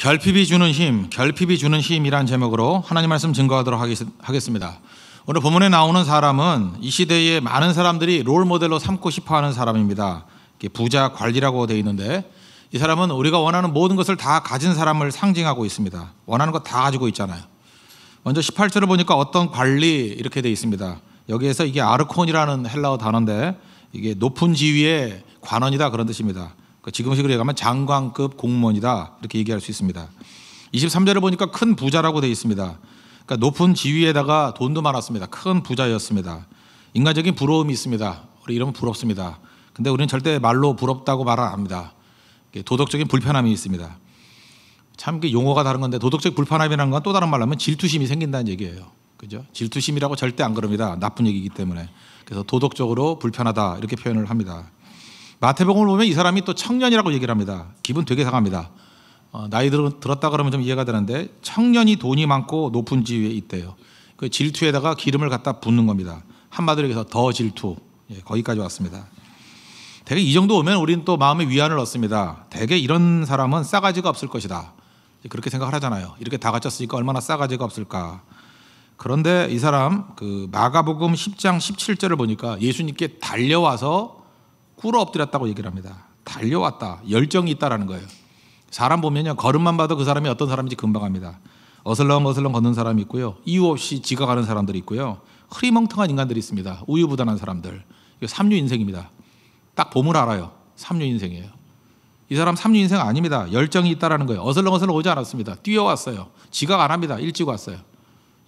결핍이 주는 힘, 결핍이 주는 힘이란 제목으로 하나님 말씀 증거하도록 하겠습니다. 오늘 본문에 나오는 사람은 이 시대에 많은 사람들이 롤 모델로 삼고 싶어 하는 사람입니다. 부자 관리라고 되어 있는데 이 사람은 우리가 원하는 모든 것을 다 가진 사람을 상징하고 있습니다. 원하는 것 다 가지고 있잖아요. 먼저 18절을 보니까 어떤 관리 이렇게 되어 있습니다. 여기에서 이게 아르콘이라는 헬라어 단어인데 이게 높은 지위의 관원이다 그런 뜻입니다. 그 지금식으로 얘기하면 장관급 공무원이다 이렇게 얘기할 수 있습니다. 23절을 보니까 큰 부자라고 되어 있습니다. 그러니까 높은 지위에다가 돈도 많았습니다. 큰 부자였습니다. 인간적인 부러움이 있습니다. 우리 이러면 부럽습니다. 근데 우리는 절대 말로 부럽다고 말 안 합니다. 도덕적인 불편함이 있습니다. 참 용어가 다른 건데 도덕적 불편함이라는 건 또 다른 말로 하면 질투심이 생긴다는 얘기예요. 그죠? 질투심이라고 절대 안 그럽니다. 나쁜 얘기이기 때문에. 그래서 도덕적으로 불편하다 이렇게 표현을 합니다. 마태복음을 보면 이 사람이 또 청년이라고 얘기를 합니다. 기분 되게 상합니다. 어, 나이 들, 들었다 그러면 좀 이해가 되는데 청년이 돈이 많고 높은 지위에 있대요. 그 질투에다가 기름을 갖다 붓는 겁니다. 한마디로 해서 더 질투. 예, 거기까지 왔습니다. 대개 이 정도 오면 우리는 또 마음의 위안을 얻습니다. 대개 이런 사람은 싸가지가 없을 것이다. 그렇게 생각을 하잖아요. 이렇게 다 갖췄으니까 얼마나 싸가지가 없을까. 그런데 이 사람 그 마가복음 10장 17절을 보니까 예수님께 달려와서 꿇어 엎드렸다고 얘기를 합니다. 달려왔다. 열정이 있다라는 거예요. 사람 보면요. 걸음만 봐도 그 사람이 어떤 사람인지 금방 합니다. 어슬렁 어슬렁 걷는 사람이 있고요. 이유 없이 지각하는 사람들이 있고요. 흐리멍텅한 인간들이 있습니다. 우유부단한 사람들. 이거 삼류 인생입니다. 딱 보면 알아요. 삼류 인생이에요. 이 사람 삼류 인생 아닙니다. 열정이 있다라는 거예요. 어슬렁 어슬렁 오지 않았습니다. 뛰어왔어요. 지각 안 합니다. 일찍 왔어요.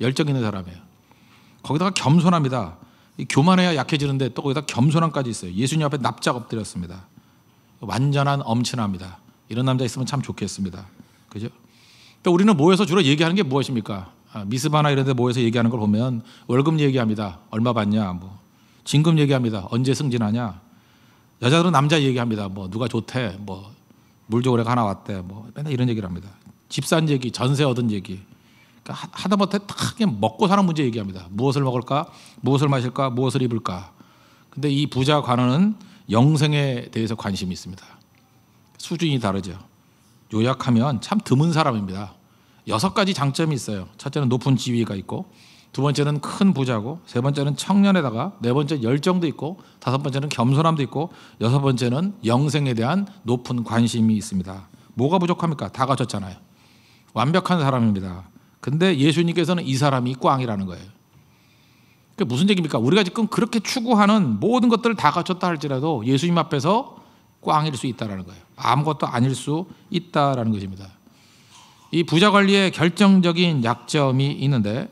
열정 있는 사람이에요. 거기다가 겸손합니다. 교만해야 약해지는데 또 거기다 겸손함까지 있어요. 예수님 앞에 납작 엎드렸습니다. 완전한 엄친합니다. 이런 남자 있으면 참 좋겠습니다. 그죠? 또 우리는 모여서 주로 얘기하는 게 무엇입니까? 아, 미스바나 이런 데 모여서 얘기하는 걸 보면 월급 얘기합니다. 얼마 받냐? 뭐 진급 얘기합니다. 언제 승진하냐? 여자들은 남자 얘기합니다. 뭐 누가 좋대? 뭐 물조거래가 하나 왔대. 뭐 맨날 이런 얘기를 합니다. 집 산 얘기, 전세 얻은 얘기. 그러니까 하다못해 딱 먹고 사는 문제 얘기합니다. 무엇을 먹을까? 무엇을 마실까? 무엇을 입을까? 근데 이 부자 관원은 영생에 대해서 관심이 있습니다. 수준이 다르죠. 요약하면 참 드문 사람입니다. 여섯 가지 장점이 있어요. 첫째는 높은 지위가 있고, 두 번째는 큰 부자고, 세 번째는 청년에다가, 네 번째 열정도 있고, 다섯 번째는 겸손함도 있고, 여섯 번째는 영생에 대한 높은 관심이 있습니다. 뭐가 부족합니까? 다 갖췄잖아요. 완벽한 사람입니다. 근데 예수님께서는 이 사람이 꽝이라는 거예요. 그게 무슨 얘기입니까? 우리가 지금 그렇게 추구하는 모든 것들을 다 갖췄다 할지라도 예수님 앞에서 꽝일 수 있다라는 거예요. 아무것도 아닐 수 있다라는 것입니다. 이 부자 관리의 결정적인 약점이 있는데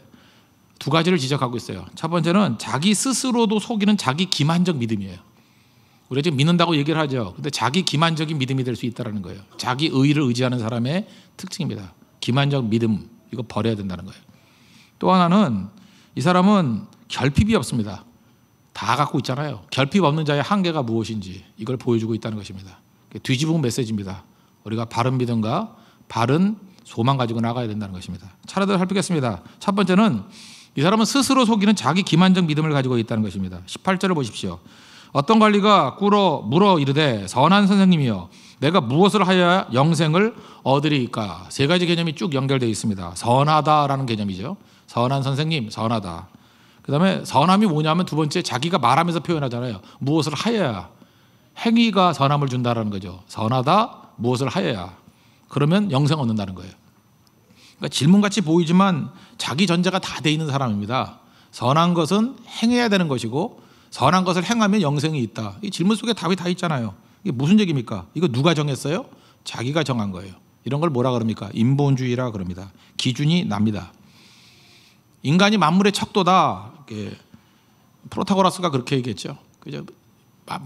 두 가지를 지적하고 있어요. 첫 번째는 자기 스스로도 속이는 자기 기만적 믿음이에요. 우리가 지금 믿는다고 얘기를 하죠. 근데 자기 기만적인 믿음이 될 수 있다라는 거예요. 자기 의를 의지하는 사람의 특징입니다. 기만적 믿음. 이거 버려야 된다는 거예요. 또 하나는 이 사람은 결핍이 없습니다. 다 갖고 있잖아요. 결핍 없는 자의 한계가 무엇인지 이걸 보여주고 있다는 것입니다. 뒤집은 메시지입니다. 우리가 바른 믿음과 바른 소망 가지고 나가야 된다는 것입니다. 차례대로 살피겠습니다. 첫 번째는 이 사람은 스스로 속이는 자기 기만적 믿음을 가지고 있다는 것입니다. 18절을 보십시오. 어떤 관리가 꿇어 물어 이르되 선한 선생님이여 내가 무엇을 하여야 영생을 얻으리까? 세 가지 개념이 쭉 연결되어 있습니다. 선하다라는 개념이죠. 선한 선생님, 선하다. 그 다음에 선함이 뭐냐면 두 번째 자기가 말하면서 표현하잖아요. 무엇을 하여야. 행위가 선함을 준다라는 거죠. 선하다, 무엇을 하여야. 그러면 영생 얻는다는 거예요. 그러니까 질문같이 보이지만 자기 전제가 다 돼 있는 사람입니다. 선한 것은 행해야 되는 것이고 선한 것을 행하면 영생이 있다. 이 질문 속에 답이 다 있잖아요. 이게 무슨 얘기입니까? 이거 누가 정했어요? 자기가 정한 거예요. 이런 걸 뭐라 그럽니까? 인본주의라 그럽니다. 기준이 납니다. 인간이 만물의 척도다. 프로타고라스가 그렇게 얘기했죠. 그죠?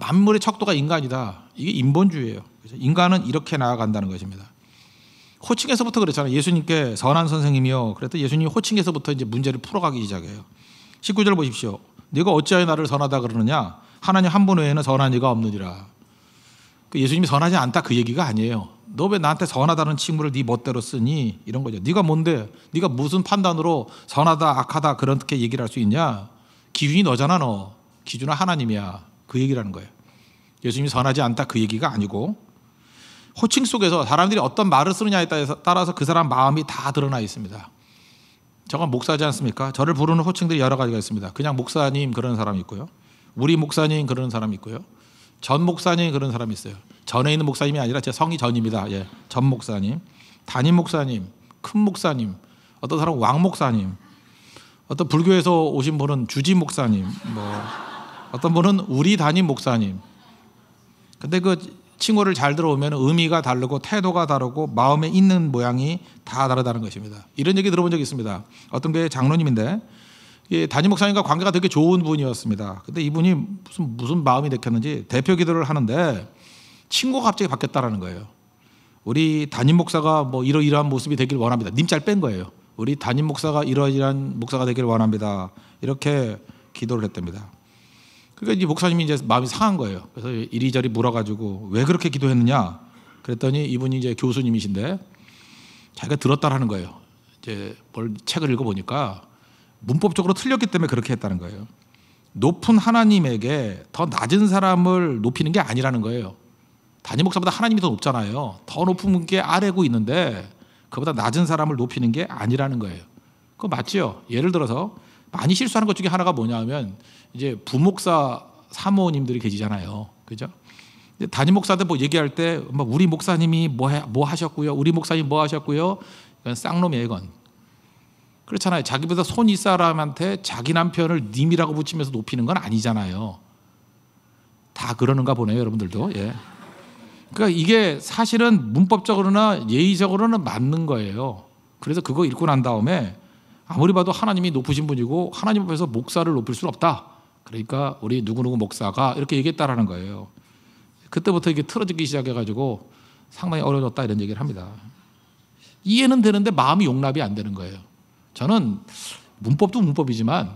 만물의 척도가 인간이다. 이게 인본주의예요. 그죠? 인간은 이렇게 나아간다는 것입니다. 호칭에서부터 그랬잖아요. 예수님께 선한 선생님이요. 그랬더니 예수님이 호칭에서부터 이제 문제를 풀어가기 시작해요. 19절 보십시오. 네가 어찌하여 나를 선하다 그러느냐? 하나님 한 분 외에는 선한 이가 없느니라. 그 예수님이 선하지 않다 그 얘기가 아니에요. 너 왜 나한테 선하다는 칭부를 네 멋대로 쓰니? 이런 거죠. 네가 뭔데? 네가 무슨 판단으로 선하다, 악하다 그렇게 얘기를 할 수 있냐? 기준이 너잖아 너. 기준은 하나님이야. 그 얘기라는 거예요. 예수님이 선하지 않다 그 얘기가 아니고 호칭 속에서 사람들이 어떤 말을 쓰느냐에 따라서 그 사람 마음이 다 드러나 있습니다. 저건 목사지 않습니까? 저를 부르는 호칭들이 여러 가지가 있습니다. 그냥 목사님 그런 사람이 있고요. 우리 목사님 그런 사람이 있고요. 전 목사님 그런 사람이 있어요. 전에 있는 목사님이 아니라 제 성이 전입니다. 예. 전 목사님, 담임 목사님, 큰 목사님, 어떤 사람은 왕 목사님, 어떤 불교에서 오신 분은 주지 목사님, 뭐 어떤 분은 우리 담임 목사님. 근데 그 칭호를 잘 들어오면 의미가 다르고 태도가 다르고 마음에 있는 모양이 다 다르다는 것입니다. 이런 얘기 들어본 적이 있습니다. 어떤 게 장로님인데 담임 목사님과 관계가 되게 좋은 분이었습니다. 근데 이분이 무슨 무슨 마음이 내켰는지 대표 기도를 하는데 친구가 갑자기 바뀌었다라는 거예요. 우리 담임 목사가 뭐 이러이러한 모습이 되길 원합니다. 님짤 뺀 거예요. 우리 담임 목사가 이러이러한 목사가 되길 원합니다. 이렇게 기도를 했답니다. 그러니까 이 목사님이 이제 마음이 상한 거예요. 그래서 이리저리 물어가지고 왜 그렇게 기도했느냐? 그랬더니 이분이 이제 교수님이신데 자기가 들었다라는 거예요. 이제 뭘 책을 읽어 보니까 문법적으로 틀렸기 때문에 그렇게 했다는 거예요. 높은 하나님에게 더 낮은 사람을 높이는 게 아니라는 거예요. 단임 목사보다 하나님이 더 높잖아요. 더 높은 게 아래고 있는데 그보다 낮은 사람을 높이는 게 아니라는 거예요. 그거 맞죠? 예를 들어서 많이 실수하는 것 중에 하나가 뭐냐면 이제 부목사 사모님들이 계시잖아요. 그죠? 담임 목사들 뭐 얘기할 때뭐 우리 목사님이 뭐, 해, 뭐 하셨고요. 우리 목사님 뭐 하셨고요. 이건 쌍놈이에요, 이건. 그렇잖아요. 자기보다 손 이 사람한테 자기 남편을 님이라고 붙이면서 높이는 건 아니잖아요. 다 그러는가 보네요, 여러분들도. 예. 그러니까 이게 사실은 문법적으로나 예의적으로는 맞는 거예요. 그래서 그거 읽고 난 다음에 아무리 봐도 하나님이 높으신 분이고 하나님 앞에서 목사를 높일 수는 없다. 그러니까 우리 누구누구 목사가 이렇게 얘기했다라는 거예요. 그때부터 이게 틀어지기 시작해가지고 상당히 어려졌다 이런 얘기를 합니다. 이해는 되는데 마음이 용납이 안 되는 거예요. 저는 문법도 문법이지만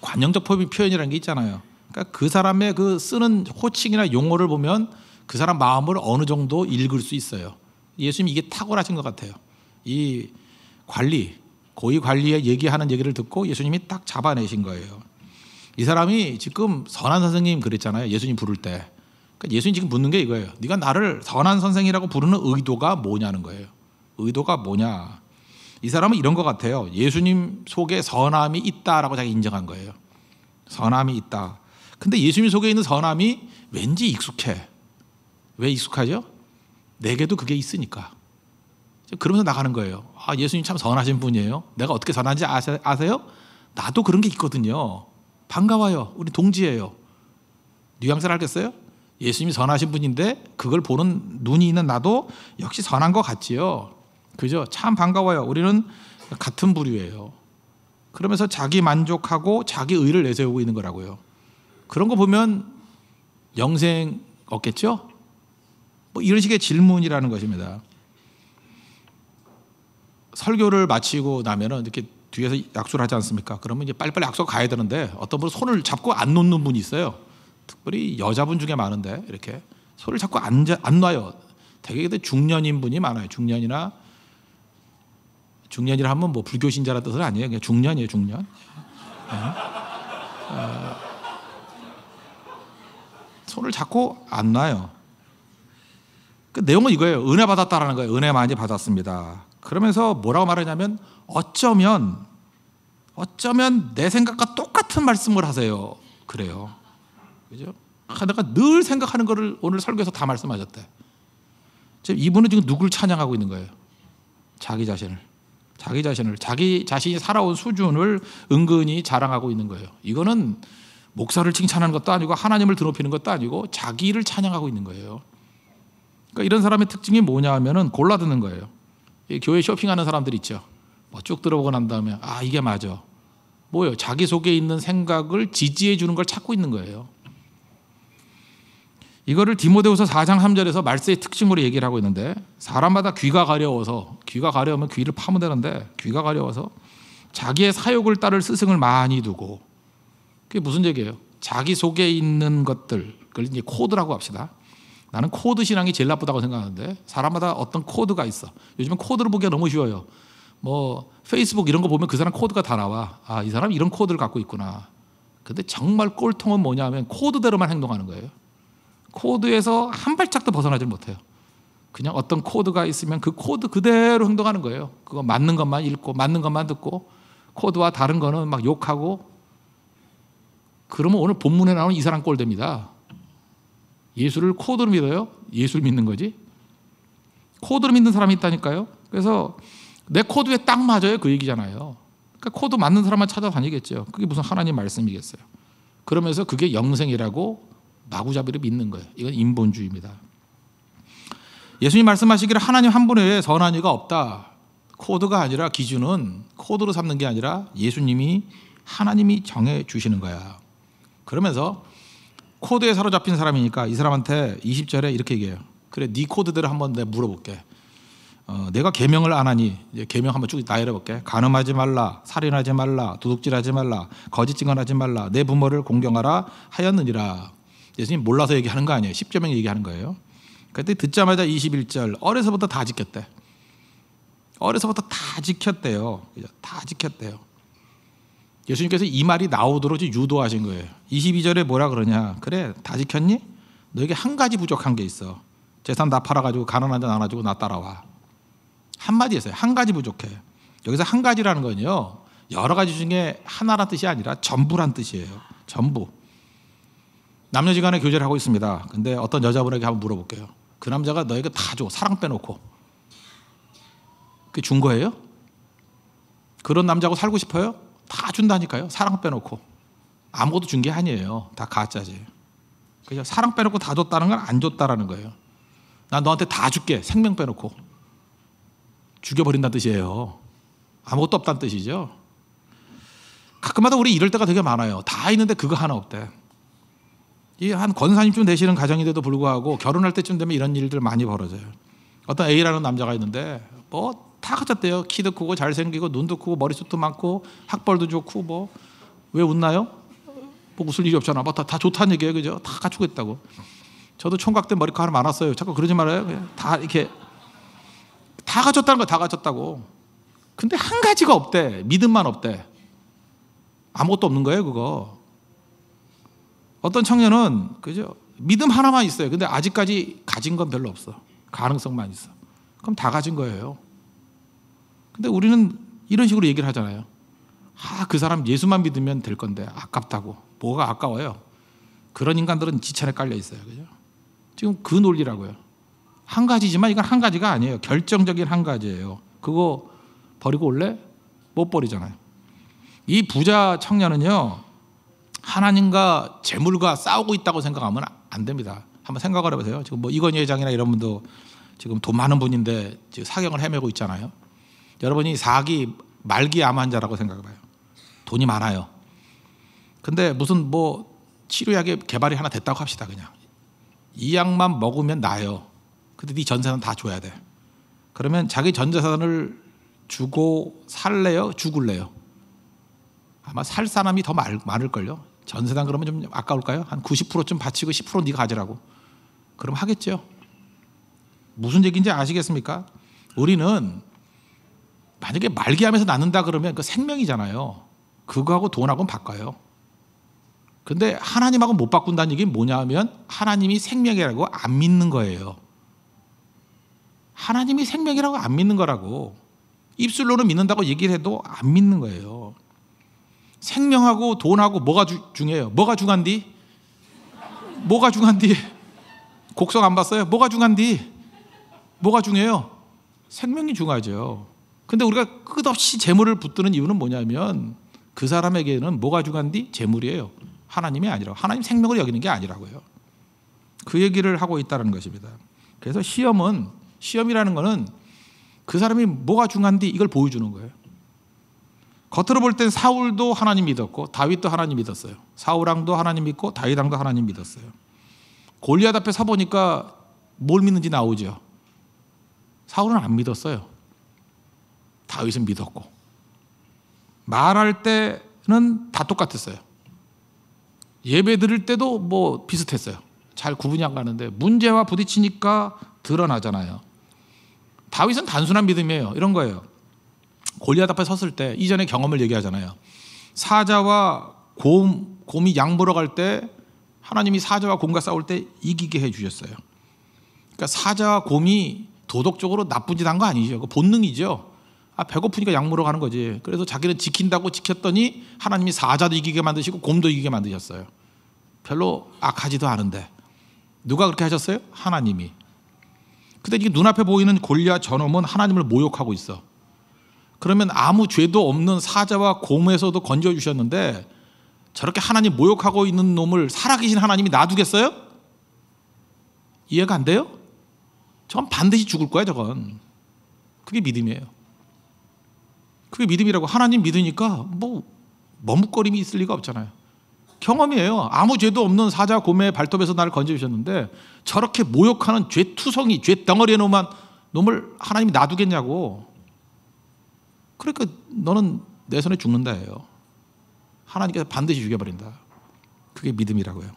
관용적 표현이라는 게 있잖아요. 그러니까 그 사람의 그 쓰는 호칭이나 용어를 보면 그 사람 마음을 어느 정도 읽을 수 있어요. 예수님 이게 탁월하신 것 같아요. 이 관리, 고위 관리의 얘기하는 얘기를 듣고 예수님이 딱 잡아내신 거예요. 이 사람이 지금 선한 선생님 그랬잖아요. 예수님 부를 때. 그러니까 예수님 지금 묻는 게 이거예요. 네가 나를 선한 선생이라고 부르는 의도가 뭐냐는 거예요. 의도가 뭐냐? 이 사람은 이런 것 같아요. 예수님 속에 선함이 있다라고 자기 인정한 거예요. 선함이 있다. 근데 예수님 속에 있는 선함이 왠지 익숙해. 왜 익숙하죠? 내게도 그게 있으니까. 그러면서 나가는 거예요. 아, 예수님 참 선하신 분이에요. 내가 어떻게 선한지 아세요? 나도 그런 게 있거든요. 반가워요. 우리 동지예요. 뉘앙스를 알겠어요? 예수님이 선하신 분인데 그걸 보는 눈이 있는 나도 역시 선한 것 같지요. 그죠? 참 반가워요. 우리는 같은 부류예요. 그러면서 자기 만족하고 자기 의를 내세우고 있는 거라고요. 그런 거 보면 영생 없겠죠? 뭐 이런 식의 질문이라는 것입니다. 설교를 마치고 나면은 이렇게 뒤에서 약속을 하지 않습니까? 그러면 이제 빨리빨리 약속 가야 되는데 어떤 분은 손을 잡고 안 놓는 분이 있어요. 특별히 여자분 중에 많은데 이렇게 손을 잡고 안, 안 놔요. 되게 중년인 분이 많아요. 중년이나 중년이라 하면 뭐 불교 신자라 뜻은 아니에요. 그냥 중년이에요, 중년. 네. 어, 손을 잡고 안 놔요. 그 내용은 이거예요. 은혜 받았다라는 거예요. 은혜 많이 받았습니다. 그러면서 뭐라고 말하냐면 어쩌면 어쩌면 내 생각과 똑같은 말씀을 하세요. 그래요. 그죠? 내가 늘 생각하는 거를 오늘 설교에서 다 말씀하셨대. 지금 이분은 지금 누굴 찬양하고 있는 거예요? 자기 자신을. 자기 자신을 자기 자신이 살아온 수준을 은근히 자랑하고 있는 거예요. 이거는 목사를 칭찬하는 것도 아니고 하나님을 드높이는 것도 아니고 자기를 찬양하고 있는 거예요. 그러니까 이런 사람의 특징이 뭐냐 하면은 골라 듣는 거예요. 교회 쇼핑하는 사람들 있죠. 뭐 쭉 들어보고 난 다음에 아 이게 맞아. 뭐요? 자기 속에 있는 생각을 지지해 주는 걸 찾고 있는 거예요. 이거를 디모데후서 4장 3절에서 말세의 특징으로 얘기를 하고 있는데 사람마다 귀가 가려워서 귀가 가려우면 귀를 파면 되는데 귀가 가려워서 자기의 사욕을 따를 스승을 많이 두고 그게 무슨 얘기예요? 자기 속에 있는 것들 그걸 이제 코드라고 합시다. 나는 코드 신앙이 제일 나쁘다고 생각하는데 사람마다 어떤 코드가 있어. 요즘은 코드를 보기가 너무 쉬워요. 뭐 페이스북 이런 거 보면 그 사람 코드가 다 나와. 아, 이 사람 이런 코드를 갖고 있구나. 근데 정말 꼴통은 뭐냐면 코드대로만 행동하는 거예요. 코드에서 한 발짝도 벗어나질 못해요. 그냥 어떤 코드가 있으면 그 코드 그대로 행동하는 거예요. 그거 맞는 것만 읽고 맞는 것만 듣고 코드와 다른 거는 막 욕하고 그러면 오늘 본문에 나오는 이 사람 꼴 됩니다. 예수를 코드로 믿어요? 예수를 믿는 거지? 코드로 믿는 사람이 있다니까요. 그래서 내 코드에 딱 맞아요. 그 얘기잖아요. 그러니까 코드 맞는 사람만 찾아다니겠죠. 그게 무슨 하나님 말씀이겠어요. 그러면서 그게 영생이라고 마구잡이로 믿는 거예요. 이건 인본주의입니다. 예수님 말씀하시기를 하나님 한 분 외에 선한 이가 없다. 코드가 아니라 기준은 코드로 삼는 게 아니라 예수님이 하나님이 정해 주시는 거야. 그러면서 코드에 사로잡힌 사람이니까 이 사람한테 20절에 이렇게 얘기해요. 그래, 네 코드대로 한번 내가 물어볼게. 어, 내가 계명을 안 하니 이제 계명 한번 쭉 나열해 볼게. 간음하지 말라, 살인하지 말라, 도둑질하지 말라, 거짓 증언하지 말라, 내 부모를 공경하라 하였느니라. 예수님 몰라서 얘기하는 거 아니에요. 십자명 얘기하는 거예요. 그때 듣자마자 21절 어려서부터 다 지켰대. 어려서부터 다 지켰대요. 다 지켰대요. 예수님께서 이 말이 나오도록 유도하신 거예요. 22절에 뭐라 그러냐? 그래, 다 지켰니? 너에게 한 가지 부족한 게 있어. 재산 다 팔아가지고 가난한 데 나눠주고 나 따라와. 한마디 했어요. 한 가지 부족해. 여기서 한 가지라는 건요. 여러 가지 중에 하나란 뜻이 아니라 전부란 뜻이에요. 전부. 남녀지간에 교제를 하고 있습니다. 근데 어떤 여자분에게 한번 물어볼게요. 그 남자가 너에게 다 줘. 사랑 빼놓고. 그게 준 거예요? 그런 남자하고 살고 싶어요? 다 준다니까요. 사랑 빼놓고. 아무것도 준 게 아니에요. 다 가짜지. 그죠? 사랑 빼놓고 다 줬다는 건 안 줬다라는 거예요. 난 너한테 다 줄게. 생명 빼놓고. 죽여버린다는 뜻이에요. 아무것도 없다는 뜻이죠. 가끔마다 우리 이럴 때가 되게 많아요. 다 있는데 그거 하나 없대. 이 한 권사님쯤 되시는 가정인데도 불구하고 결혼할 때쯤 되면 이런 일들 많이 벌어져요. 어떤 A라는 남자가 있는데 뭐 다 갖췄대요. 키도 크고 잘생기고 눈도 크고 머리숱도 많고 학벌도 좋고 뭐 왜 웃나요? 뭐 웃을 일이 없잖아. 뭐 다, 다 좋다는 얘기예요. 그죠? 다 갖추고 있다고. 저도 총각 때 머리카락 많았어요. 자꾸 그러지 말아요. 그냥 다 이렇게 다 갖췄다는 거 다 갖췄다고. 근데 한 가지가 없대. 믿음만 없대. 아무것도 없는 거예요, 그거. 어떤 청년은 그죠? 믿음 하나만 있어요. 근데 아직까지 가진 건 별로 없어. 가능성만 있어. 그럼 다 가진 거예요. 근데 우리는 이런 식으로 얘기를 하잖아요. 아, 그 사람 예수만 믿으면 될 건데 아깝다고. 뭐가 아까워요? 그런 인간들은 지천에 깔려 있어요. 그죠? 지금 그 논리라고요. 한 가지지만 이건 한 가지가 아니에요. 결정적인 한 가지예요. 그거 버리고 올래? 못 버리잖아요. 이 부자 청년은요, 하나님과 재물과 싸우고 있다고 생각하면 안 됩니다. 한번 생각을 해보세요. 지금 뭐 이건희 회장이나 이런 분도 지금 돈 많은 분인데 지금 사경을 헤매고 있잖아요. 여러분이 사기 말기 암 환자라고 생각해봐요. 돈이 많아요. 근데 무슨 뭐 치료약의 개발이 하나 됐다고 합시다 그냥 이 약만 먹으면 나요. 근데 네 전재산 다 줘야 돼. 그러면 자기 전재산을 주고 살래요? 죽을래요? 아마 살 사람이 더 많을걸요. 전세당 그러면 좀 아까울까요? 한 90%좀 바치고 10% 네가 가지라고. 그럼 하겠죠. 무슨 얘기인지 아시겠습니까? 우리는 만약에 말기암에서 낳는다 그러면 그 생명이잖아요. 그거하고 돈하고는 바꿔요. 근데 하나님하고 못 바꾼다는 얘기는 뭐냐 하면 하나님이 생명이라고 안 믿는 거예요. 하나님이 생명이라고 안 믿는 거라고. 입술로는 믿는다고 얘기를 해도 안 믿는 거예요. 생명하고 돈하고 뭐가 주, 중요해요? 뭐가 중한디? 뭐가 중한디? 곡성 안 봤어요? 뭐가 중한디? 뭐가 중요해요? 생명이 중하죠. 근데 우리가 끝없이 재물을 붙드는 이유는 뭐냐면 그 사람에게는 뭐가 중한디? 재물이에요. 하나님이 아니라 하나님 생명을 여기는 게 아니라고요. 그 얘기를 하고 있다는 것입니다. 그래서 시험은 시험이라는 것은 그 사람이 뭐가 중한디 이걸 보여주는 거예요. 겉으로 볼 땐 사울도 하나님 믿었고 다윗도 하나님 믿었어요. 사울왕도 하나님 믿고 다윗왕도 하나님 믿었어요. 골리앗 앞에 서 보니까 뭘 믿는지 나오죠. 사울은 안 믿었어요. 다윗은 믿었고 말할 때는 다 똑같았어요. 예배 드릴 때도 뭐 비슷했어요. 잘 구분이 안 가는데 문제와 부딪히니까 드러나잖아요. 다윗은 단순한 믿음이에요. 이런 거예요. 골리앗 앞에 섰을 때 이전의 경험을 얘기하잖아요. 사자와 곰, 곰이 양 보러 갈 때 하나님이 사자와 곰과 싸울 때 이기게 해 주셨어요. 그러니까 사자와 곰이 도덕적으로 나쁜 짓 한 거 아니죠. 그 본능이죠. 아, 배고프니까 약 먹으러 가는 거지. 그래서 자기는 지킨다고 지켰더니 하나님이 사자도 이기게 만드시고 곰도 이기게 만드셨어요. 별로 악하지도 않은데 누가 그렇게 하셨어요? 하나님이. 근데 이게 눈앞에 보이는 골리앗 저놈은 하나님을 모욕하고 있어. 그러면 아무 죄도 없는 사자와 곰에서도 건져 주셨는데 저렇게 하나님 모욕하고 있는 놈을 살아계신 하나님이 놔두겠어요? 이해가 안 돼요? 저건 반드시 죽을 거야, 저건. 그게 믿음이에요. 그게 믿음이라고 하나님 믿으니까 뭐 머뭇거림이 있을 리가 없잖아요. 경험이에요. 아무 죄도 없는 사자 곰의 발톱에서 나를 건져 주셨는데 저렇게 모욕하는 죄투성이, 죄덩어리에 놈만 놈을 하나님이 놔두겠냐고. 그러니까 너는 내 손에 죽는다예요. 하나님께서 반드시 죽여버린다. 그게 믿음이라고요.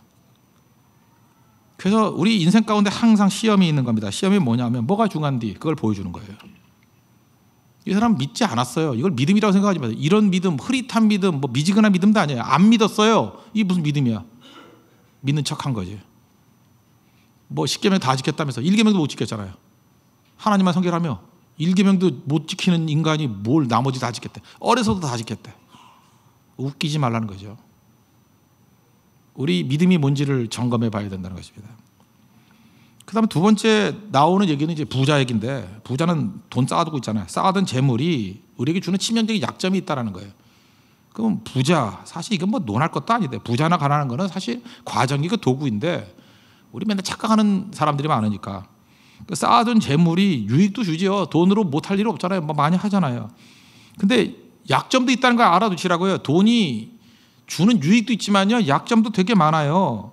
그래서 우리 인생 가운데 항상 시험이 있는 겁니다. 시험이 뭐냐면 뭐가 중요한디 그걸 보여주는 거예요. 이 사람 믿지 않았어요. 이걸 믿음이라고 생각하지 마세요. 이런 믿음, 흐릿한 믿음, 뭐 미지근한 믿음도 아니에요. 안 믿었어요. 이게 무슨 믿음이야? 믿는 척한 거지. 뭐 십계명 다 지켰다면서 일계명도 못 지켰잖아요. 하나님만 성결하며 일계명도 못 지키는 인간이 뭘 나머지 다 지켰대. 어려서도 다 지켰대. 웃기지 말라는 거죠. 우리 믿음이 뭔지를 점검해 봐야 된다는 것입니다. 그 다음에 두 번째 나오는 얘기는 이제 부자 얘기인데 부자는 돈 쌓아두고 있잖아요. 쌓아둔 재물이 우리에게 주는 치명적인 약점이 있다라는 거예요. 그럼 부자 사실 이건 뭐 논할 것도 아닌데 부자나 가난한 거는 사실 과정이고 도구인데 우리 맨날 착각하는 사람들이 많으니까 그 쌓아둔 재물이 유익도 주지요. 돈으로 못할 일 없잖아요. 뭐 많이 하잖아요. 근데 약점도 있다는 걸 알아두시라고요. 돈이 주는 유익도 있지만요. 약점도 되게 많아요.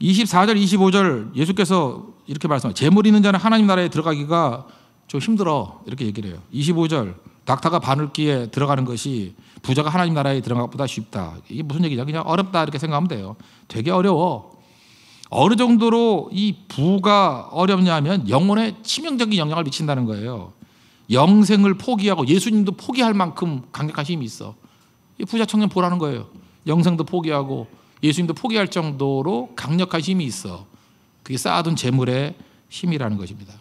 24절, 25절 예수께서 이렇게 말씀하세요. 재물 있는 자는 하나님 나라에 들어가기가 좀 힘들어. 이렇게 얘기를 해요. 25절. 낙타가 바늘기에 들어가는 것이 부자가 하나님 나라에 들어간 것보다 쉽다. 이게 무슨 얘기냐? 그냥 어렵다 이렇게 생각하면 돼요. 되게 어려워. 어느 정도로 이 부가 어렵냐면 영혼에 치명적인 영향을 미친다는 거예요. 영생을 포기하고 예수님도 포기할 만큼 강력한 힘이 있어. 이 부자 청년 보라는 거예요. 영생도 포기하고 예수님도 포기할 정도로 강력한 힘이 있어. 그게 쌓아둔 재물의 힘이라는 것입니다.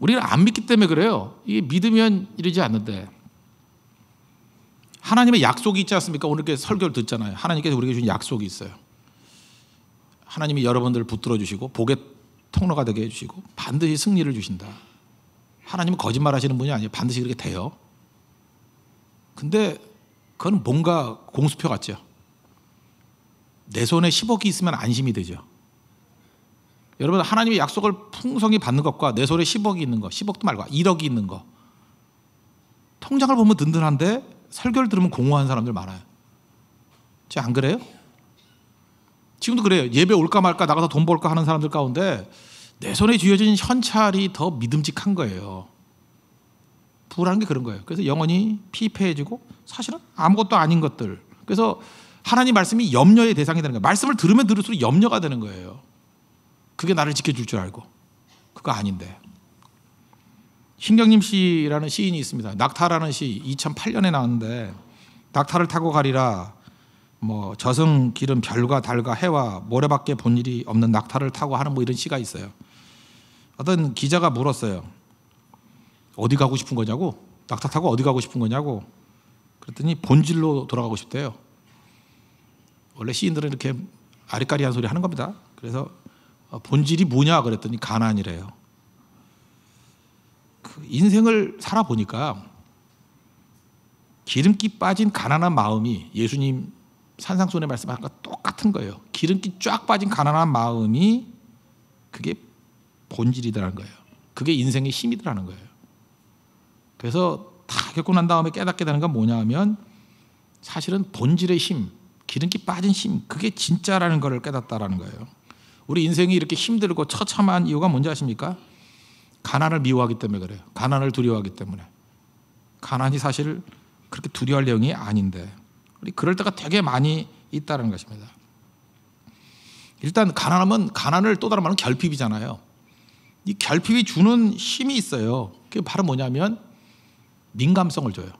우리는 안 믿기 때문에 그래요. 이게 믿으면 이러지 않는데. 하나님의 약속이 있지 않습니까? 오늘 이렇게 설교를 듣잖아요. 하나님께서 우리에게 주신 약속이 있어요. 하나님이 여러분들을 붙들어 주시고 복의 통로가 되게 해주시고 반드시 승리를 주신다. 하나님은 거짓말 하시는 분이 아니에요. 반드시 그렇게 돼요. 근데 그건 뭔가 공수표 같죠. 내 손에 10억이 있으면 안심이 되죠. 여러분 하나님의 약속을 풍성히 받는 것과 내 손에 10억이 있는 거, 10억도 말고 1억이 있는 거. 통장을 보면 든든한데 설교를 들으면 공허한 사람들 많아요. 제안 그래요? 지금도 그래요. 예배 올까 말까 나가서 돈 벌까 하는 사람들 가운데 내 손에 쥐어진 현찰이 더 믿음직한 거예요. 부라는 게 그런 거예요. 그래서 영원히 피폐해지고 사실은 아무것도 아닌 것들. 그래서 하나님 말씀이 염려의 대상이 되는 거예요. 말씀을 들으면 들을수록 염려가 되는 거예요. 그게 나를 지켜줄 줄 알고. 그거 아닌데. 신경님 씨라는 시인이 있습니다. 낙타라는 시 2008년에 나왔는데 낙타를 타고 가리라 뭐 저승 길은 별과 달과 해와 모래밖에 본 일이 없는 낙타를 타고 하는 뭐 이런 시가 있어요. 어떤 기자가 물었어요. 어디 가고 싶은 거냐고? 낙타 타고 어디 가고 싶은 거냐고? 그랬더니 본질로 돌아가고 싶대요. 원래 시인들은 이렇게 아리까리한 소리 하는 겁니다. 그래서 어, 본질이 뭐냐 그랬더니 가난이래요. 그 인생을 살아보니까 기름기 빠진 가난한 마음이 예수님 산상손의 말씀한 것 똑같은 거예요. 기름기 쫙 빠진 가난한 마음이 그게 본질이더라는 거예요. 그게 인생의 힘이더라는 거예요. 그래서 다 겪고 난 다음에 깨닫게 되는 건 뭐냐 하면 사실은 본질의 힘, 기름기 빠진 힘, 그게 진짜라는 것을 깨닫다라는 거예요. 우리 인생이 이렇게 힘들고 처참한 이유가 뭔지 아십니까? 가난을 미워하기 때문에 그래요. 가난을 두려워하기 때문에. 가난이 사실 그렇게 두려워할 내용이 아닌데 그럴 때가 되게 많이 있다는 것입니다. 일단 가난하면 가난을 또 다른 말은 결핍이잖아요. 이 결핍이 주는 힘이 있어요. 그게 바로 뭐냐면 민감성을 줘요.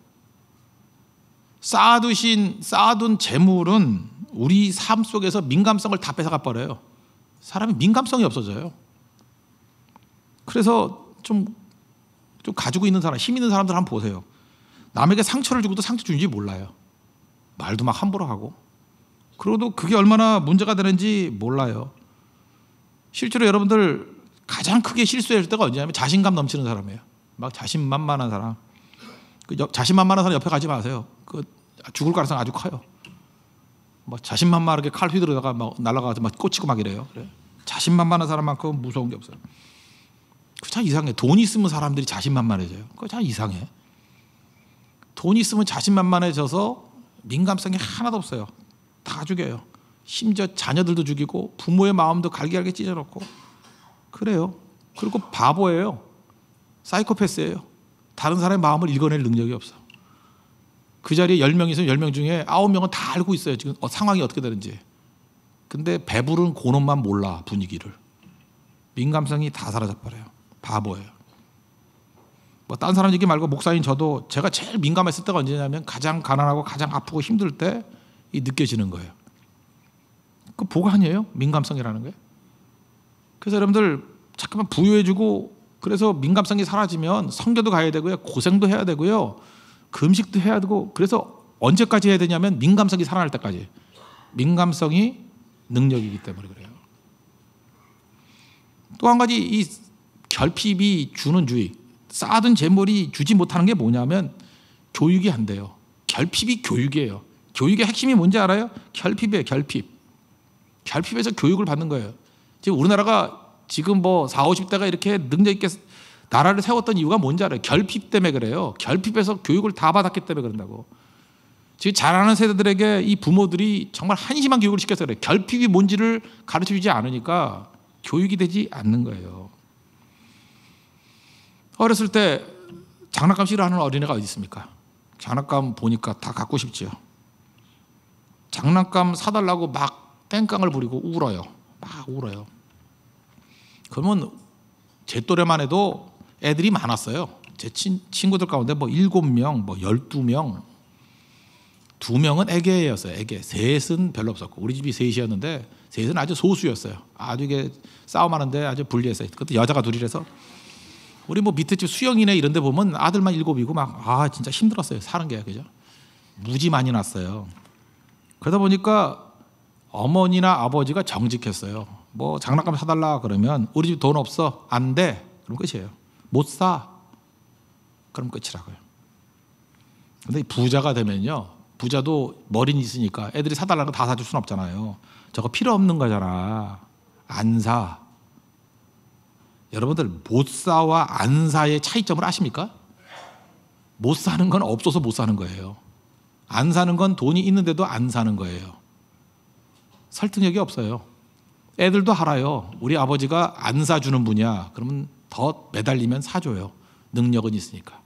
쌓아두신 쌓아둔 재물은 우리 삶 속에서 민감성을 다 뺏어가 버려요. 사람이 민감성이 없어져요. 그래서 좀, 좀 가지고 있는 사람, 힘 있는 사람들 한번 보세요. 남에게 상처를 주고도 상처 주는지 몰라요. 말도 막 함부로 하고. 그러고도 그게 얼마나 문제가 되는지 몰라요. 실제로 여러분들 가장 크게 실수했을 때가 언제냐면 자신감 넘치는 사람이에요. 막 자신만만한 사람. 그 옆- 자신만만한 사람 옆에 가지 마세요. 그 죽을 가능성 아주 커요. 뭐 자신만만하게 칼 휘두르다가 막 날아가서 막 꽂히고 막 이래요. 그래. 자신만만한 사람만큼 무서운 게 없어요. 그참 이상해. 돈 있으면 사람들이 자신만만해져요. 그거 참 이상해. 돈 있으면 자신만만해져서 민감성이 하나도 없어요. 다 죽여요. 심지어 자녀들도 죽이고 부모의 마음도 갈기갈기 찢어놓고 그래요. 그리고 바보예요. 사이코패스예요. 다른 사람의 마음을 읽어낼 능력이 없어. 그 자리에 10명 있으면 10명 중에 9명은 다 알고 있어요. 지금 어, 상황이 어떻게 되는지. 근데 배부른 고놈만 몰라 분위기를. 민감성이 다 사라져버려요. 바보예요. 뭐딴 사람 얘기 말고 목사인 저도 제가 제일 민감했을 때가 언제냐면 가장 가난하고 가장 아프고 힘들 때 이 느껴지는 거예요. 그 보관이에요. 민감성이라는 게. 그래서 여러분들 잠깐만 부유해주고 그래서 민감성이 사라지면 성교도 가야 되고요. 고생도 해야 되고요. 금식도 해야 되고 그래서 언제까지 해야 되냐면 민감성이 살아날 때까지. 민감성이 능력이기 때문에 그래요. 또 한 가지 이 결핍이 주는 주의 쌓아둔 재물이 주지 못하는 게 뭐냐면 교육이 안 돼요. 결핍이 교육이에요. 교육의 핵심이 뭔지 알아요? 결핍이에요. 결핍. 결핍에서 교육을 받는 거예요. 지금 우리나라가 지금 뭐 4, 50대가 이렇게 능력 있게 나라를 세웠던 이유가 뭔지 알아요? 결핍 때문에 그래요. 결핍에서 교육을 다 받았기 때문에 그런다고. 지금 자라는 세대들에게 이 부모들이 정말 한심한 교육을 시켜서 그래요. 결핍이 뭔지를 가르쳐 주지 않으니까 교육이 되지 않는 거예요. 어렸을 때 장난감 싫어하는 어린애가 어디 있습니까? 장난감 보니까 다 갖고 싶지요. 장난감 사달라고 막 땡깡을 부리고 울어요. 막 울어요. 그러면 제 또래만 해도 애들이 많았어요. 제 친, 친구들 가운데 뭐 일곱 명, 뭐 열두 명, 두 명은 애계였어요. 애계. 셋은 별로 없었고 우리 집이 셋이었는데 셋은 아주 소수였어요. 아주 이게 싸움하는데 아주 불리했어요. 그때 여자가 둘이라서 우리 뭐 밑에 집 수영이네 이런 데 보면 아들만 일곱이고 막 아 진짜 힘들었어요. 사는 게 그죠? 무지 많이 났어요. 그러다 보니까 어머니나 아버지가 정직했어요. 뭐 장난감 사달라 그러면 우리 집 돈 없어 안 돼. 그럼 끝이에요. 못 사. 그럼 끝이라고요. 근데 부자가 되면요. 부자도 머리는 있으니까 애들이 사달라는 거 다 사줄 수는 없잖아요. 저거 필요 없는 거잖아. 안 사. 여러분들 못 사와 안 사의 차이점을 아십니까? 못 사는 건 없어서 못 사는 거예요. 안 사는 건 돈이 있는데도 안 사는 거예요. 설득력이 없어요. 애들도 알아요. 우리 아버지가 안 사주는 분이야. 그러면 더 매달리면 사줘요. 능력은 있으니까.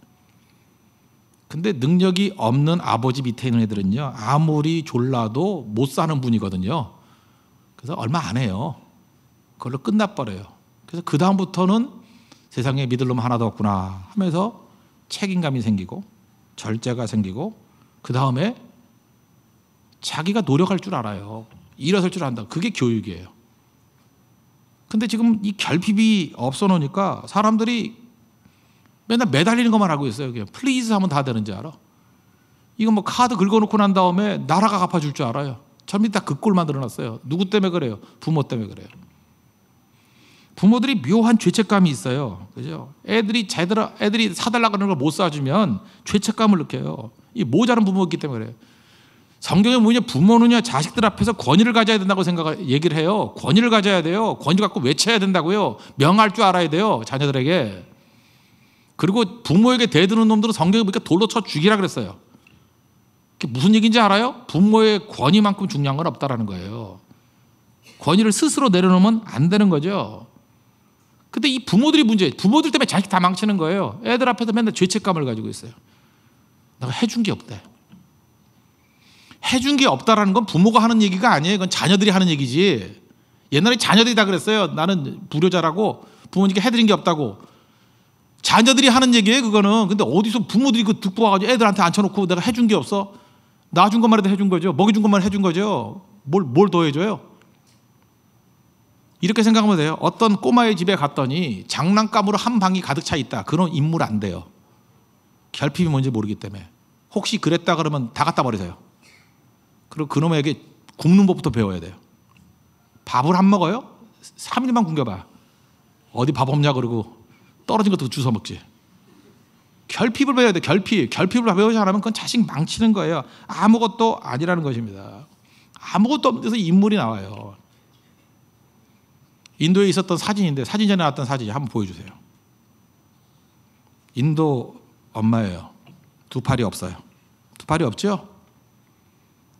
근데 능력이 없는 아버지 밑에 있는 애들은요. 아무리 졸라도 못 사는 분이거든요. 그래서 얼마 안 해요. 그걸로 끝나버려요. 그래서 그 다음부터는 세상에 믿을 놈 하나도 없구나 하면서 책임감이 생기고 절제가 생기고 그 다음에 자기가 노력할 줄 알아요. 일어설 줄 안다. 그게 교육이에요. 근데 지금 이 결핍이 없어 놓으니까 사람들이 맨날 매달리는 것만 하고 있어요. 그냥 please 하면 다 되는지 알아. 이거 뭐 카드 긁어놓고 난 다음에 나라가 갚아줄 줄 알아요. 전부 다그 꼴 만들어놨어요. 누구 때문에 그래요? 부모 때문에 그래요. 부모들이 묘한 죄책감이 있어요. 그죠? 애들이 제대로 애들이 사달라 그러는 걸 못 사주면 죄책감을 느껴요. 이 모자란 부모였기 때문에 그래요. 성경에 뭐냐 부모는요 자식들 앞에서 권위를 가져야 된다고 생각 얘기를 해요. 권위를 가져야 돼요. 권위 갖고 외쳐야 된다고요. 명할 줄 알아야 돼요. 자녀들에게. 그리고 부모에게 대드는 놈들은 성경에 보니까 돌로 쳐 죽이라 그랬어요. 그게 무슨 얘기인지 알아요? 부모의 권위만큼 중요한 건 없다라는 거예요. 권위를 스스로 내려놓으면 안 되는 거죠. 근데 이 부모들이 문제, 부모들 때문에 자식 다 망치는 거예요. 애들 앞에서 맨날 죄책감을 가지고 있어요. 내가 해준 게 없대. 해준 게 없다라는 건 부모가 하는 얘기가 아니에요. 그건 자녀들이 하는 얘기지. 옛날에 자녀들이 다 그랬어요. 나는 불효자라고 부모님께 해드린 게 없다고. 자녀들이 하는 얘기예요. 그거는. 근데 어디서 부모들이 그 듣고 와가지고 애들한테 앉혀놓고 내가 해준 게 없어? 놔준 것만 해도 해준 거죠. 먹여준 것만 해준 거죠. 뭘, 뭘 더 해줘요? 이렇게 생각하면 돼요. 어떤 꼬마의 집에 갔더니 장난감으로 한 방이 가득 차 있다. 그런 인물 안 돼요. 결핍이 뭔지 모르기 때문에. 혹시 그랬다 그러면 다 갖다 버리세요. 그리고 그놈에게 굶는 법부터 배워야 돼요. 밥을 안 먹어요? 3일만 굶겨봐. 어디 밥 없냐 그러고 떨어진 것도 주워 먹지. 결핍을 배워야 돼. 결핍. 결핍을 배우지 않으면 그건 자식 망치는 거예요. 아무것도 아니라는 것입니다. 아무것도 없는 데서 인물이 나와요. 인도에 있었던 사진인데 사진 전에 나왔던 사진 한번 보여주세요. 인도 엄마예요. 두 팔이 없어요. 두 팔이 없죠?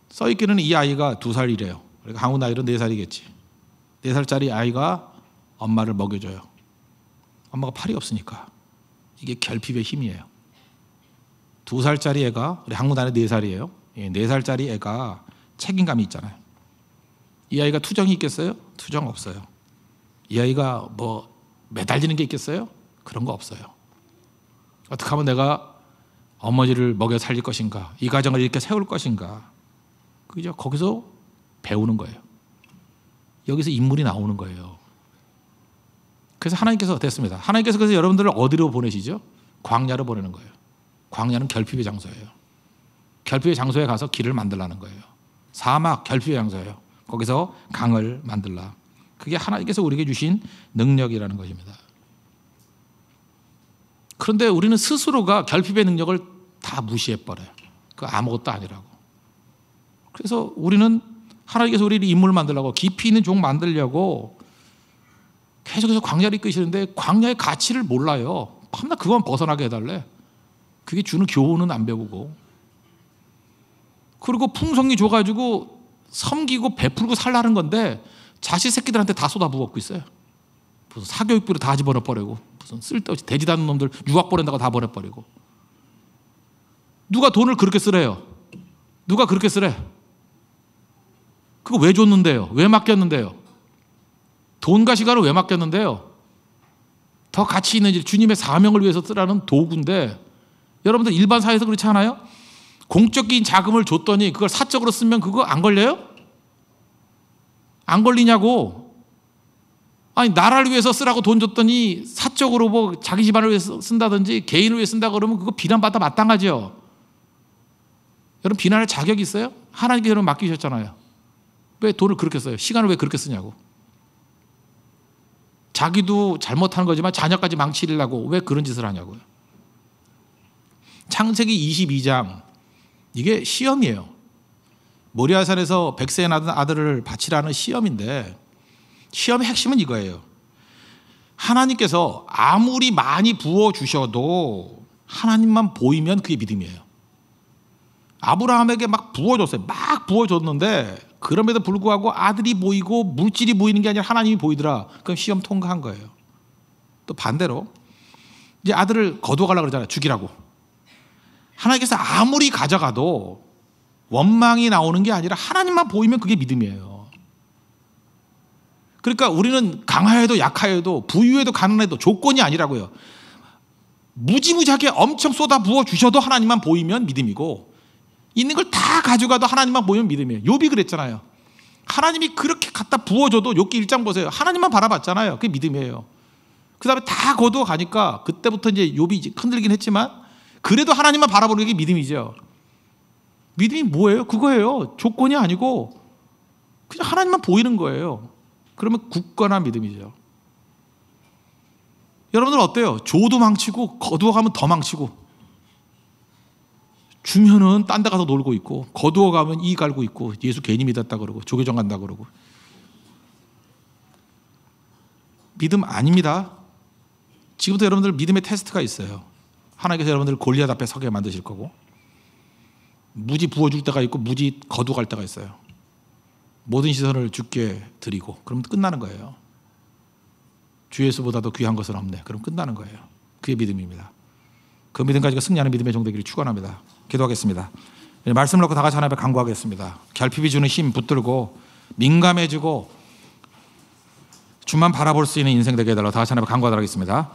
써 있기는 이 아이가 두 살이래요. 그러니까 한국 나이로 네 살이겠지. 네 살짜리 아이가 엄마를 먹여줘요. 엄마가 팔이 없으니까 이게 결핍의 힘이에요. 두 살짜리 애가 우리 한국 나이 네 살이에요. 예, 네 살짜리 애가 책임감이 있잖아요. 이 아이가 투정이 있겠어요? 투정 없어요. 이 아이가 뭐 매달리는 게 있겠어요? 그런 거 없어요. 어떻게 하면 내가 어머니를 먹여 살릴 것인가? 이 가정을 이렇게 세울 것인가? 그죠? 거기서 배우는 거예요. 여기서 인물이 나오는 거예요. 그래서 하나님께서 됐습니다. 하나님께서 그래서 여러분들을 어디로 보내시죠? 광야로 보내는 거예요. 광야는 결핍의 장소예요. 결핍의 장소에 가서 길을 만들라는 거예요. 사막 결핍의 장소예요. 거기서 강을 만들라. 그게 하나님께서 우리에게 주신 능력이라는 것입니다. 그런데 우리는 스스로가 결핍의 능력을 다 무시해 버려요. 그 아무것도 아니라고. 그래서 우리는 하나님께서 우리를 인물을 만들려고 깊이 있는 종 만들려고 계속해서 광야를 이끄시는데 광야의 가치를 몰라요. 밤낮 그건 벗어나게 해달래. 그게 주는 교훈은 안 배우고. 그리고 풍성이 줘가지고 섬기고 베풀고 살라는 건데 자식 새끼들한테 다 쏟아부었고 있어요. 무슨 사교육비로 다 집어넣어버리고 무슨 쓸데없이 돼지 다는 놈들 유학 보낸다고 다 보내버리고 누가 돈을 그렇게 쓰래요? 누가 그렇게 쓰래? 그거 왜 줬는데요? 왜 맡겼는데요? 돈과 시간을 왜 맡겼는데요? 더 가치 있는 일, 주님의 사명을 위해서 쓰라는 도구인데 여러분들 일반 사회에서 그렇지 않아요? 공적인 자금을 줬더니 그걸 사적으로 쓰면 그거 안 걸려요? 안 걸리냐고. 아니 나라를 위해서 쓰라고 돈 줬더니 사적으로 뭐 자기 집안을 위해서 쓴다든지 개인을 위해 쓴다 그러면 그거 비난받아 마땅하죠. 여러분 비난할 자격이 있어요? 하나님께 여러분 맡기셨잖아요. 왜 돈을 그렇게 써요? 시간을 왜 그렇게 쓰냐고. 자기도 잘못하는 거지만 자녀까지 망치려고 왜 그런 짓을 하냐고요. 창세기 22장 이게 시험이에요. 모리아산에서 백세 낳은 아들을 바치라는 시험인데 시험의 핵심은 이거예요. 하나님께서 아무리 많이 부어 주셔도 하나님만 보이면 그게 믿음이에요. 아브라함에게 막 부어줬어요. 막 부어줬는데 그럼에도 불구하고 아들이 보이고 물질이 보이는 게 아니라 하나님이 보이더라. 그럼 시험 통과한 거예요. 또 반대로 이제 아들을 거두어가려고 그러잖아요. 죽이라고. 하나님께서 아무리 가져가도 원망이 나오는 게 아니라 하나님만 보이면 그게 믿음이에요. 그러니까 우리는 강하여도 약하여도 부유해도 가난해도 조건이 아니라고요. 무지무지하게 엄청 쏟아 부어 주셔도 하나님만 보이면 믿음이고 있는 걸 다 가져가도 하나님만 보이면 믿음이에요. 욥이 그랬잖아요. 하나님이 그렇게 갖다 부어줘도 욥기 1장 보세요. 하나님만 바라봤잖아요. 그게 믿음이에요. 그 다음에 다 거두어 가니까 그때부터 이제 욥이 흔들긴 했지만 그래도 하나님만 바라보는 게 믿음이죠. 믿음이 뭐예요? 그거예요. 조건이 아니고 그냥 하나님만 보이는 거예요. 그러면 굳건한 믿음이죠. 여러분들 어때요? 줘도 망치고 거두어 가면 더 망치고 주면은 딴 데 가서 놀고 있고 거두어 가면 이 갈고 있고 예수 괜히 믿었다 그러고 조계종 간다 그러고 믿음 아닙니다. 지금부터 여러분들 믿음의 테스트가 있어요. 하나님께서 여러분들 골리앗 앞에 서게 만드실 거고 무지 부어줄 때가 있고 무지 거두갈 때가 있어요. 모든 시선을 주께 드리고 그럼 끝나는 거예요. 주 예수보다도 귀한 것은 없네. 그럼 끝나는 거예요. 그게 믿음입니다. 그 믿음 가지고 승리하는 믿음의 종되기를 축원합니다. 기도하겠습니다. 말씀을 놓고 다 같이 하나님 앞에 간구하겠습니다. 결핍이 주는 힘 붙들고 민감해지고 주만 바라볼 수 있는 인생 되게 해달라고 다 같이 하나님 앞에 간구하도록 하겠습니다.